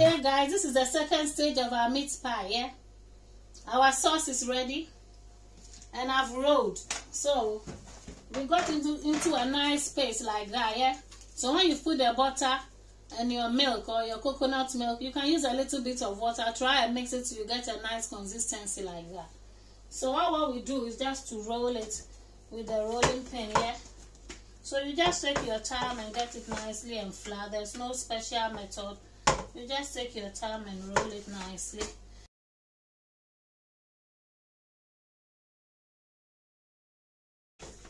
Okay, guys, this is the second stage of our meat pie, yeah? Our sauce is ready. And I've rolled. So, we got into, into a nice space like that, yeah? So when you put the butter and your milk or your coconut milk, you can use a little bit of water. Try and mix it till you get a nice consistency like that. So all what we do is just to roll it with the rolling pin, yeah? So you just take your time and get it nicely and flat. There's no special method. You just take your time and roll it nicely.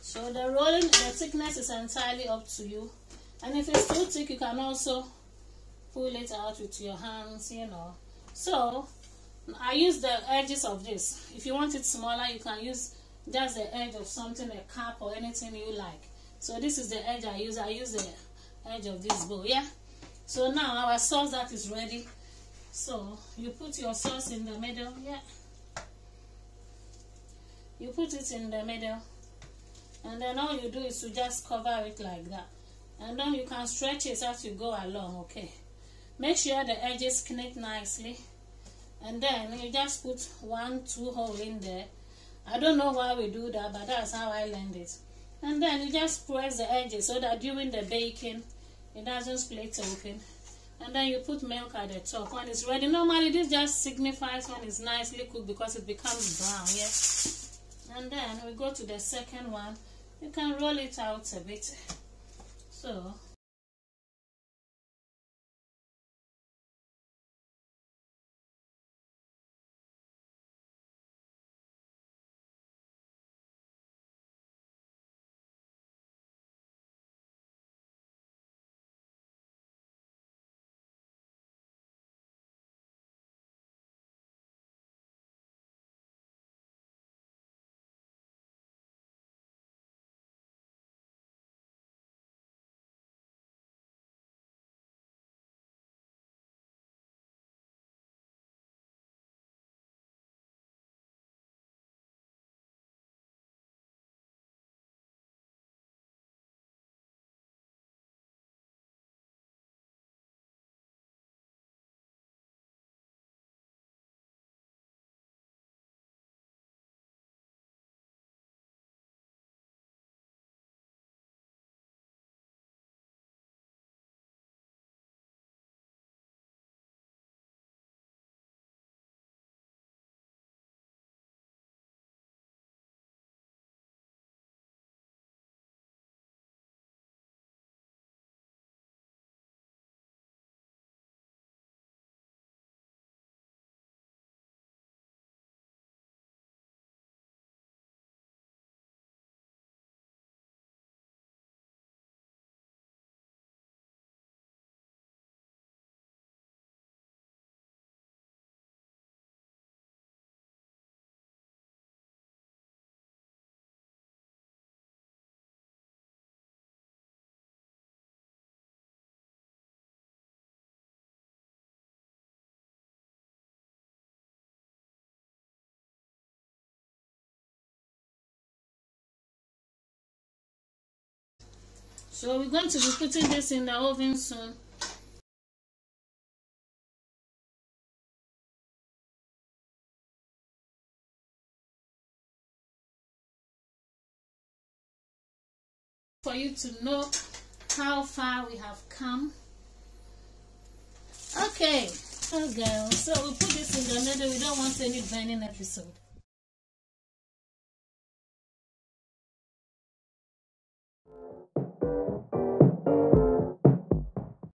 So the rolling, the thickness is entirely up to you. And if it's too thick, you can also pull it out with your hands, you know. So I use the edges of this. If you want it smaller, you can use just the edge of something, a cup or anything you like. So this is the edge I use. I use the edge of this bowl, yeah? So now our sauce that is ready. So you put your sauce in the middle, yeah? You put it in the middle. And then all you do is to just cover it like that. And then you can stretch it as you go along, okay? Make sure the edges connect nicely. And then you just put one, two hole in there. I don't know why we do that, but that's how I learned it. And then you just press the edges so that during the baking, it doesn't split open. And then you put milk at the top. When it's ready, normally this just signifies when it's nicely cooked because it becomes brown, yeah? And then we go to the second one. You can roll it out a bit. So, so we're going to be putting this in the oven soon. For you to know how far we have come. Okay, okay, so we put this in the middle. We don't want any burning episode.